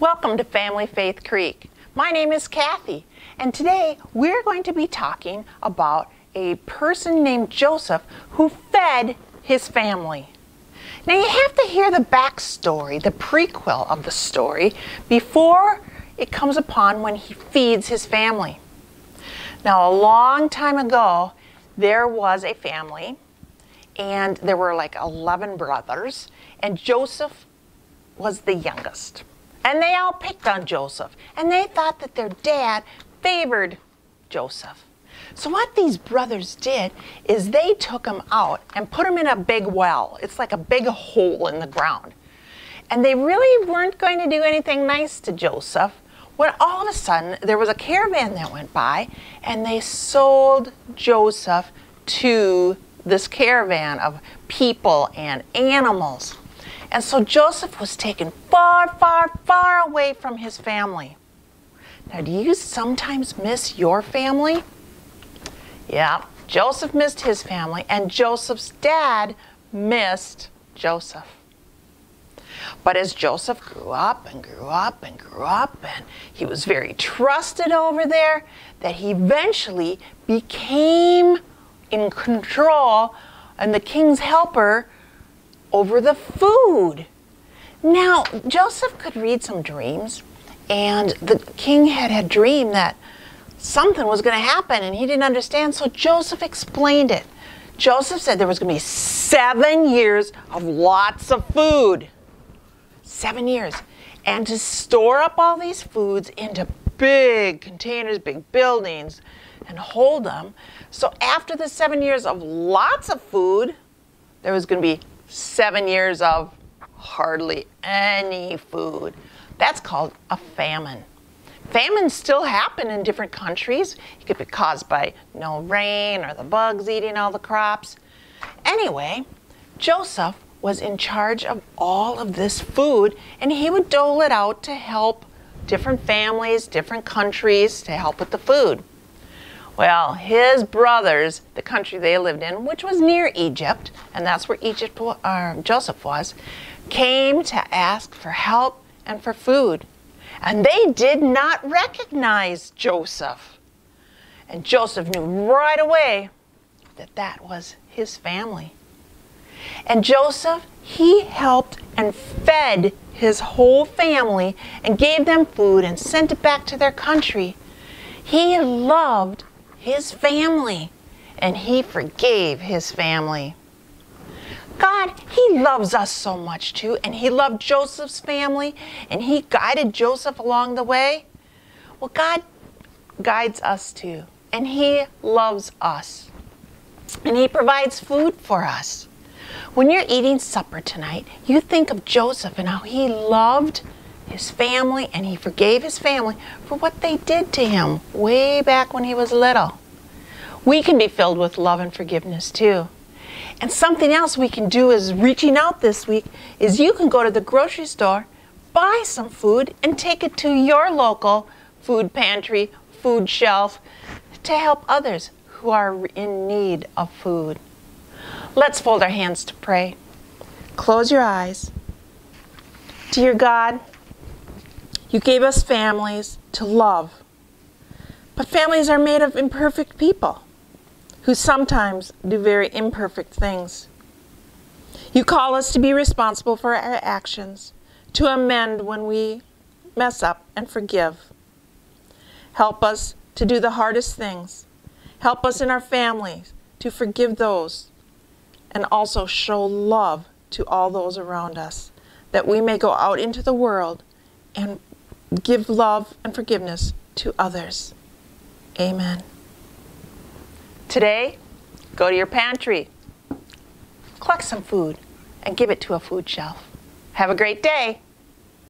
Welcome to Family Faith Creek. My name is Kathy, and today we're going to be talking about a person named Joseph who fed his family. Now, you have to hear the backstory, the prequel of the story, before it comes upon when he feeds his family. Now, a long time ago, there was a family, and there were like 11 brothers, and Joseph was the youngest. And they all picked on Joseph. And they thought that their dad favored Joseph. So, what these brothers did is they took him out and put him in a big well. It's like a big hole in the ground. And they really weren't going to do anything nice to Joseph when all of a sudden there was a caravan that went by and they sold Joseph to this caravan of people and animals. And so Joseph was taken far, far, far away from his family. Now, do you sometimes miss your family? Yeah, Joseph missed his family, and Joseph's dad missed Joseph. But as Joseph grew up and grew up and grew up, and he was very trusted over there, that he eventually became in control and the king's helper over the food. Now, Joseph could read some dreams, and the king had a dream that something was going to happen, and he didn't understand, so Joseph explained it. Joseph said there was going to be seven years of lots of food. Seven years. And to store up all these foods into big containers, big buildings, and hold them. So after the seven years of lots of food, there was going to be seven years of hardly any food. That's called a famine. Famines still happen in different countries. It could be caused by no rain or the bugs eating all the crops. Anyway, Joseph was in charge of all of this food and he would dole it out to help different families, different countries to help with the food. Well, his brothers, the country they lived in, which was near Egypt, and that's where Egypt, uh, Joseph was, came to ask for help and for food. And they did not recognize Joseph. And Joseph knew right away that that was his family. And Joseph, he helped and fed his whole family and gave them food and sent it back to their country. He loved his family, and he forgave his family. God, he loves us so much too, and he loved Joseph's family, and he guided Joseph along the way. Well, God guides us too, and he loves us, and he provides food for us. When you're eating supper tonight, you think of Joseph and how he loved his family and he forgave his family for what they did to him way back when he was little. We can be filled with love and forgiveness too. And something else we can do is reaching out this week is you can go to the grocery store, buy some food, and take it to your local food pantry, food shelf to help others who are in need of food. Let's fold our hands to pray. Close your eyes. Dear God, you gave us families to love. But families are made of imperfect people who sometimes do very imperfect things. You call us to be responsible for our actions, to amend when we mess up, and forgive. Help us to do the hardest things. Help us in our families to forgive those and also show love to all those around us, that we may go out into the world and give love and forgiveness to others. Amen. Today, go to your pantry, collect some food, and give it to a food shelf. Have a great day.